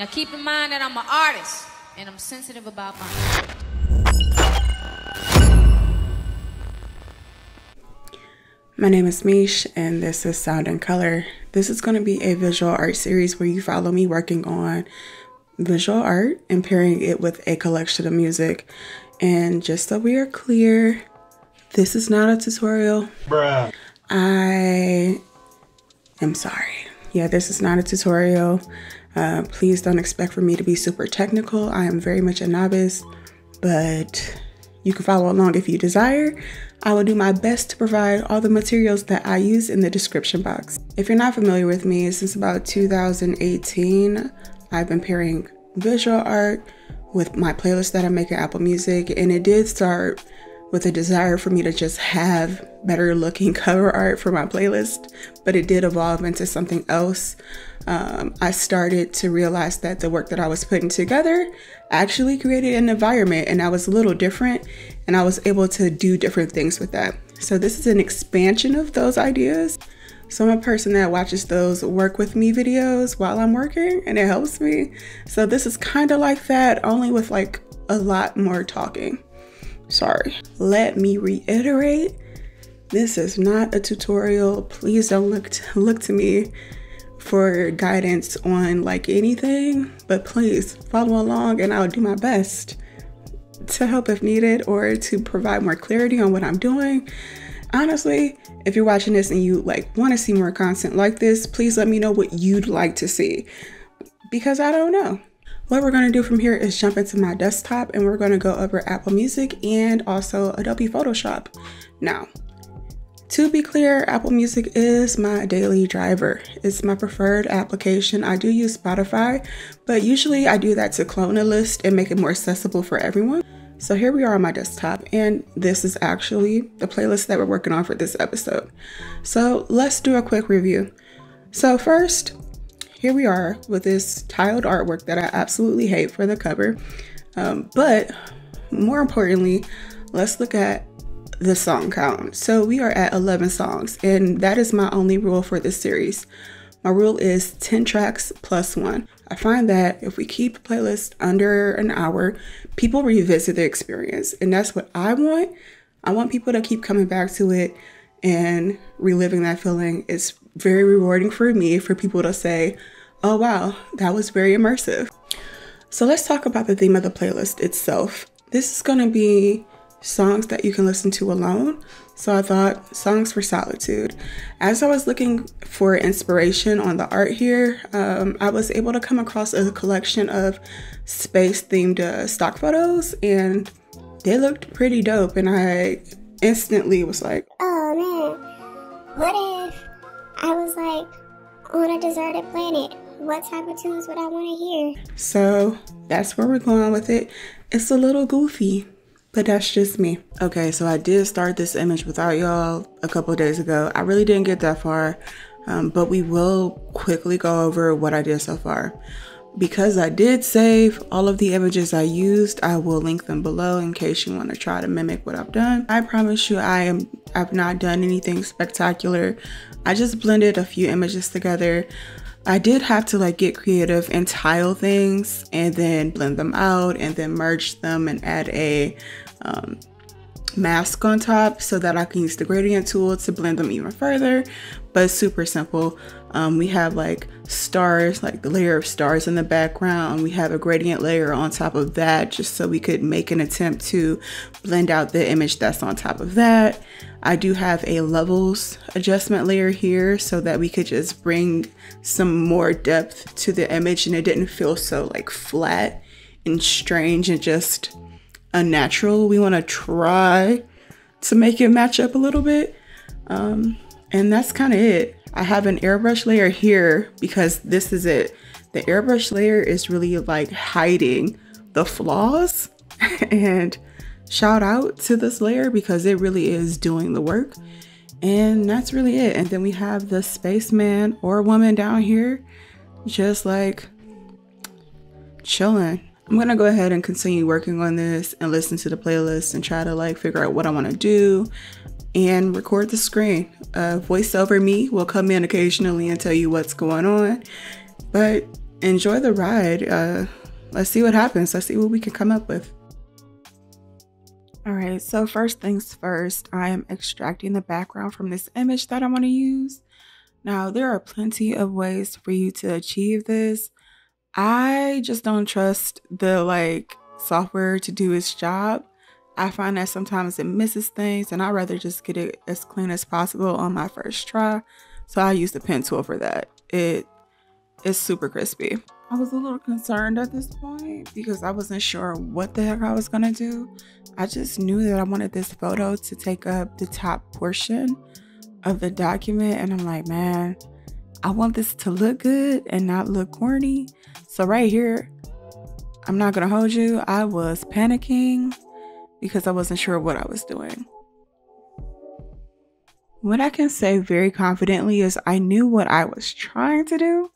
Now keep in mind that I'm an artist and I'm sensitive about my. My name is Mish, and this is Sound and Color. This is going to be a visual art series where you follow me working on visual art and pairing it with a collection of music. And just so we are clear, this is not a tutorial. Bruh. I am sorry. Yeah, this is not a tutorial. Uh, please don't expect for me to be super technical. I am very much a novice, but you can follow along if you desire. I will do my best to provide all the materials that I use in the description box. If you're not familiar with me, since about 2018, I've been pairing visual art with my playlist that I make in Apple Music, and it did start with a desire for me to just have better looking cover art for my playlist, but it did evolve into something else. Um, I started to realize that the work that I was putting together actually created an environment and I was a little different and I was able to do different things with that. So, this is an expansion of those ideas. So, I'm a person that watches those work with me videos while I'm working and it helps me. So, this is kind of like that, only with like a lot more talking. Sorry. Let me reiterate this is not a tutorial. Please don't look to, look to me for guidance on like anything, but please follow along and I'll do my best to help if needed or to provide more clarity on what I'm doing. Honestly, if you're watching this and you like want to see more content like this, please let me know what you'd like to see because I don't know. What we're going to do from here is jump into my desktop and we're going to go over Apple Music and also Adobe Photoshop. Now, to be clear, Apple Music is my daily driver. It's my preferred application. I do use Spotify, but usually I do that to clone a list and make it more accessible for everyone. So here we are on my desktop, and this is actually the playlist that we're working on for this episode. So let's do a quick review. So, first, here we are with this tiled artwork that I absolutely hate for the cover. Um, but more importantly, let's look at the song count. So we are at 11 songs, and that is my only rule for this series. My rule is 10 tracks plus one. I find that if we keep a playlist under an hour, people revisit the experience, and that's what I want. I want people to keep coming back to it and reliving that feeling. It's very rewarding for me for people to say, oh wow, that was very immersive. So let's talk about the theme of the playlist itself. This is going to be songs that you can listen to alone. So I thought songs for solitude. As I was looking for inspiration on the art here, um, I was able to come across a collection of space themed uh, stock photos and they looked pretty dope. And I instantly was like, oh man, what if I was like on a deserted planet? What type of tunes would I want to hear? So that's where we're going with it. It's a little goofy, but that's just me. Okay, so I did start this image without y'all a couple days ago. I really didn't get that far, um, but we will quickly go over what I did so far. Because I did save all of the images I used, I will link them below in case you want to try to mimic what I've done. I promise you I am I've not done anything spectacular. I just blended a few images together. I did have to like get creative and tile things and then blend them out and then merge them and add a um, mask on top so that I can use the gradient tool to blend them even further. But super simple. Um, we have like stars, like the layer of stars in the background. We have a gradient layer on top of that just so we could make an attempt to blend out the image that's on top of that. I do have a levels adjustment layer here so that we could just bring some more depth to the image and it didn't feel so like flat and strange and just unnatural. We want to try to make it match up a little bit. Um, and that's kind of it. I have an airbrush layer here because this is it. The airbrush layer is really like hiding the flaws and shout out to this layer because it really is doing the work. And that's really it. And then we have the spaceman or woman down here just like chilling. I'm gonna go ahead and continue working on this and listen to the playlist and try to like figure out what I want to do and record the screen. Uh, voiceover me will come in occasionally and tell you what's going on, but enjoy the ride. Uh, let's see what happens. Let's see what we can come up with. All right, so first things first, I am extracting the background from this image that I want to use. Now, there are plenty of ways for you to achieve this. I just don't trust the like software to do its job. I find that sometimes it misses things and I'd rather just get it as clean as possible on my first try. So I use the pen tool for that. It is super crispy. I was a little concerned at this point because I wasn't sure what the heck I was gonna do. I just knew that I wanted this photo to take up the top portion of the document and I'm like, man, I want this to look good and not look corny. So right here, I'm not gonna hold you. I was panicking because I wasn't sure what I was doing. What I can say very confidently is I knew what I was trying to do,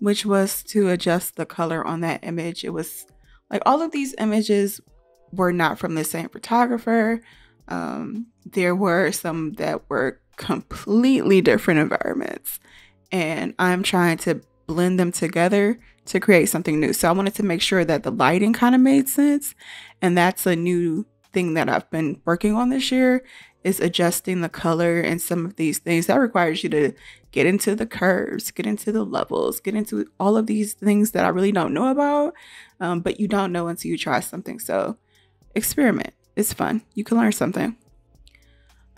which was to adjust the color on that image. It was like all of these images were not from the same photographer. Um, there were some that were completely different environments. And I'm trying to blend them together to create something new. So I wanted to make sure that the lighting kind of made sense. And that's a new thing that I've been working on this year is adjusting the color and some of these things. That requires you to get into the curves, get into the levels, get into all of these things that I really don't know about, um, but you don't know until you try something. So experiment. It's fun. You can learn something.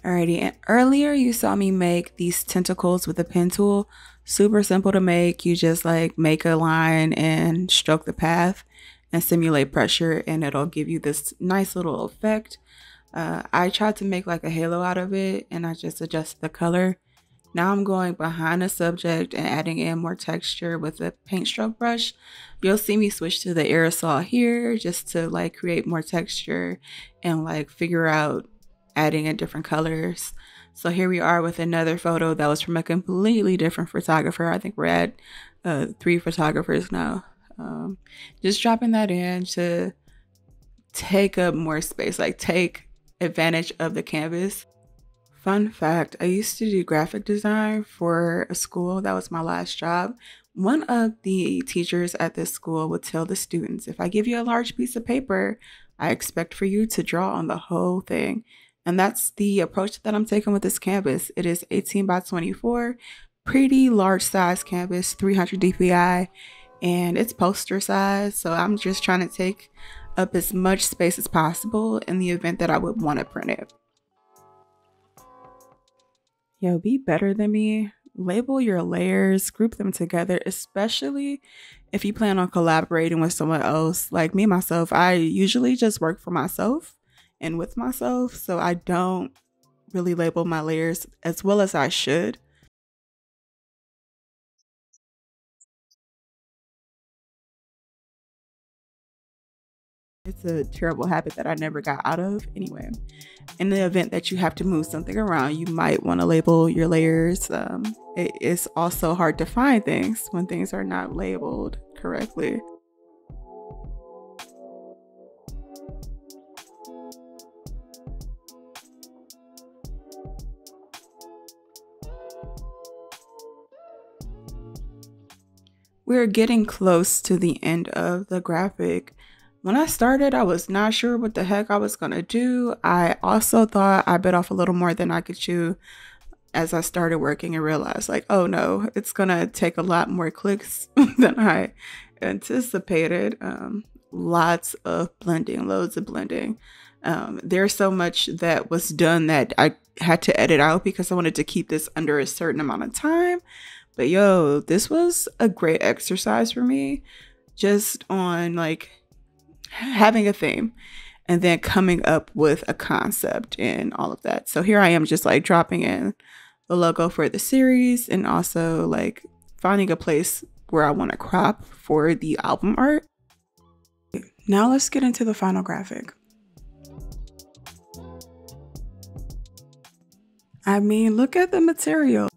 Alrighty, and earlier you saw me make these tentacles with a pen tool. Super simple to make. You just like make a line and stroke the path and simulate pressure and it'll give you this nice little effect. Uh, I tried to make like a halo out of it and I just adjusted the color. Now I'm going behind the subject and adding in more texture with a paint stroke brush. You'll see me switch to the aerosol here just to like create more texture and like figure out adding in different colors. So here we are with another photo that was from a completely different photographer. I think we're at uh, three photographers now. Um, just dropping that in to take up more space, like take advantage of the canvas. Fun fact I used to do graphic design for a school. That was my last job. One of the teachers at this school would tell the students if I give you a large piece of paper, I expect for you to draw on the whole thing. And that's the approach that I'm taking with this canvas. It is 18 by 24, pretty large size canvas, 300 dpi, and it's poster size. So I'm just trying to take up as much space as possible in the event that I would want to print it. Yo, be better than me. Label your layers, group them together, especially if you plan on collaborating with someone else. Like me, myself, I usually just work for myself and with myself. So I don't really label my layers as well as I should. It's a terrible habit that I never got out of anyway. In the event that you have to move something around, you might want to label your layers. Um, it is also hard to find things when things are not labeled correctly. We're getting close to the end of the graphic. When I started, I was not sure what the heck I was going to do. I also thought I bit off a little more than I could chew as I started working and realized, like, oh no, it's going to take a lot more clicks than I anticipated. Um, lots of blending, loads of blending. Um, there's so much that was done that I had to edit out because I wanted to keep this under a certain amount of time. But yo, this was a great exercise for me just on like having a theme and then coming up with a concept and all of that. So here I am just like dropping in the logo for the series and also like finding a place where I want to crop for the album art. Now let's get into the final graphic. I mean, look at the material.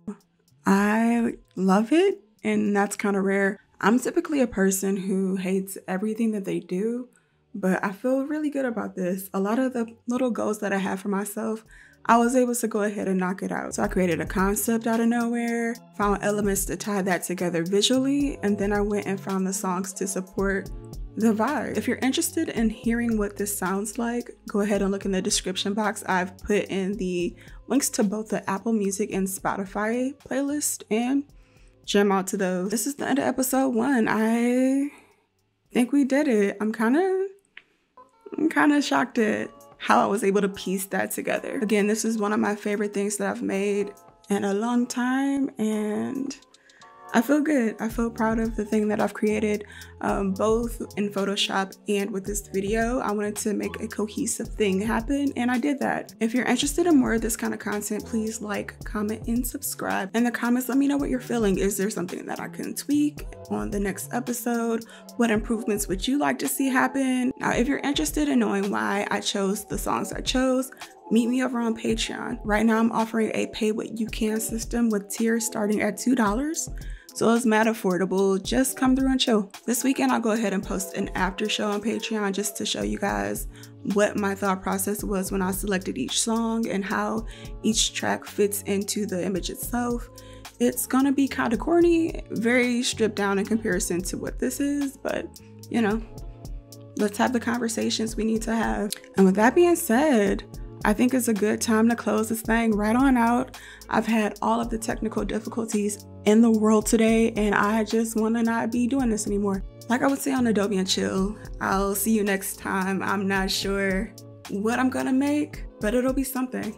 I love it, and that's kind of rare. I'm typically a person who hates everything that they do, but I feel really good about this. A lot of the little goals that I have for myself, I was able to go ahead and knock it out. So I created a concept out of nowhere, found elements to tie that together visually, and then I went and found the songs to support the vibe. If you're interested in hearing what this sounds like, go ahead and look in the description box. I've put in the links to both the Apple Music and Spotify playlist and jam out to those. This is the end of episode one. I think we did it. I'm kind of, I'm kind of shocked at how I was able to piece that together. Again, this is one of my favorite things that I've made in a long time and I feel good. I feel proud of the thing that I've created, um, both in Photoshop and with this video. I wanted to make a cohesive thing happen, and I did that. If you're interested in more of this kind of content, please like, comment, and subscribe. In the comments, let me know what you're feeling. Is there something that I can tweak on the next episode? What improvements would you like to see happen? Now, if you're interested in knowing why I chose the songs I chose, meet me over on Patreon. Right now, I'm offering a pay what you can system with tiers starting at $2. So it's mad affordable. Just come through and chill. This weekend, I'll go ahead and post an after show on Patreon just to show you guys what my thought process was when I selected each song and how each track fits into the image itself. It's gonna be kind of corny, very stripped down in comparison to what this is, but you know, let's have the conversations we need to have. And with that being said, I think it's a good time to close this thing right on out. I've had all of the technical difficulties in the world today, and I just want to not be doing this anymore. Like I would say on Adobe and Chill, I'll see you next time. I'm not sure what I'm gonna make, but it'll be something.